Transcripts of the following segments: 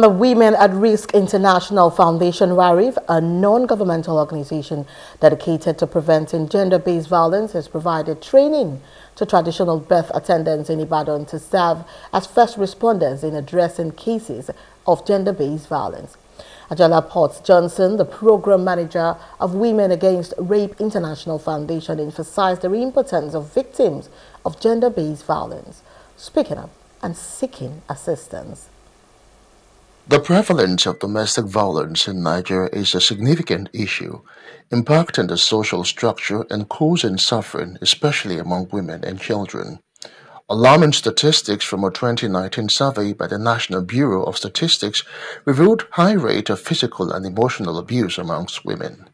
The Women at Risk International Foundation WARIF, a non-governmental organization dedicated to preventing gender-based violence, has provided training to traditional birth attendants in Ibadan to serve as first responders in addressing cases of gender-based violence. Ajala Potts Johnson, the program manager of Women Against Rape International Foundation, emphasized the importance of victims of gender-based violence, speaking up and seeking assistance. The prevalence of domestic violence in Nigeria is a significant issue, impacting the social structure and causing suffering, especially among women and children. Alarming statistics from a 2019 survey by the National Bureau of Statistics revealed high rate of physical and emotional abuse amongst women.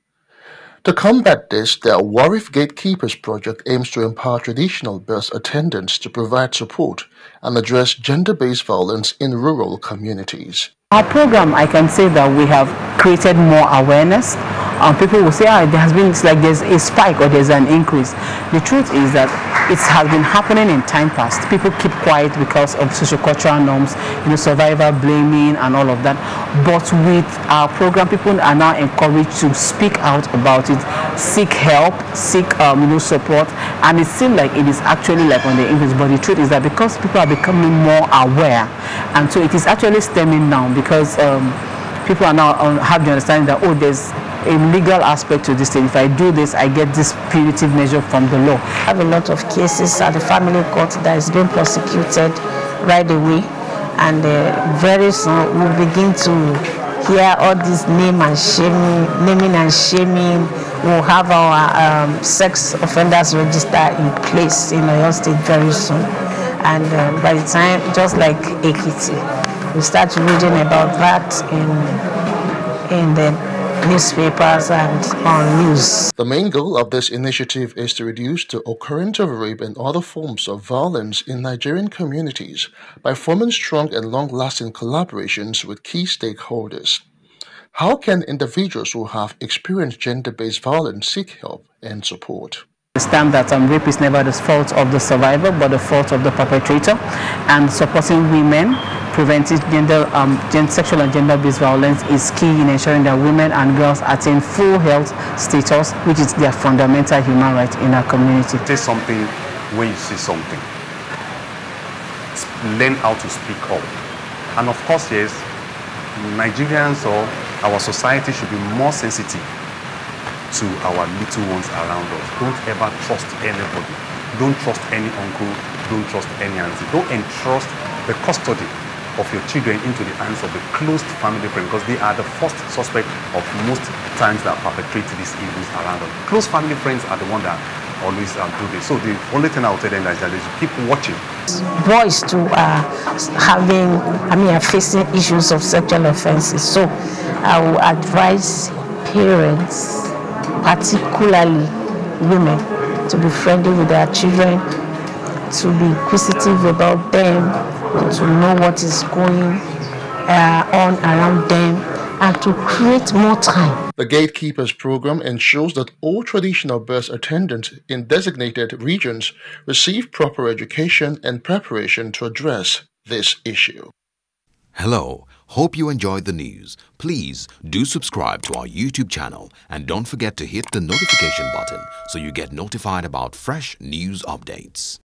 To combat this, the WARIF Gatekeepers project aims to empower traditional birth attendants to provide support and address gender-based violence in rural communities. Our program, I can say that we have created more awareness and people will say, ah, there has been, it's like there's a spike or there's an increase. The truth is that it has been happening in time past. People keep quiet because of social-cultural norms, you know, survivor blaming and all of that. But with our program, people are now encouraged to speak out about it, seek help, seek, um, you know, support. And it seems like it is actually like on the increase. But the truth is that because people are becoming more aware, and so it is actually stemming now because um, people are now um, have the understanding that, oh, there's a legal aspect to this thing. If I do this, I get this punitive measure from the law. I have a lot of cases at the family court that is being prosecuted right away, and uh, very soon we'll begin to hear all this name and shaming, naming and shaming. We'll have our um, sex offenders register in place in Oyo State very soon. And uh, by the time, just like Ekiti, we start reading about that in in the newspapers and on news. The main goal of this initiative is to reduce the occurrence of rape and other forms of violence in Nigerian communities by forming strong and long-lasting collaborations with key stakeholders. How can individuals who have experienced gender-based violence seek help and support? understand that um, rape is never the fault of the survivor but the fault of the perpetrator and supporting women preventing gender, um, sexual and gender-based violence is key in ensuring that women and girls attain full health status which is their fundamental human right in our community. Say something when you see something. Learn how to speak up. And of course, yes, Nigerians or our society should be more sensitive to our little ones around us. Don't ever trust anybody. Don't trust any uncle. Don't trust any auntie. Don't entrust the custody of your children into the hands of the closed family friend because they are the first suspect of most times that perpetrate these evils around them. Close family friends are the one that always uh, do this. So the only thing I would tell them is that they should keep watching. Boys are having, I mean, are facing issues of sexual offenses. So I will advise parents particularly women, to be friendly with their children, to be inquisitive about them, to know what is going uh, on around them, and to create more time. The Gatekeepers program ensures that all traditional birth attendants in designated regions receive proper education and preparation to address this issue. Hello. Hope you enjoyed the news. Please do subscribe to our YouTube channel and don't forget to hit the notification button so you get notified about fresh news updates.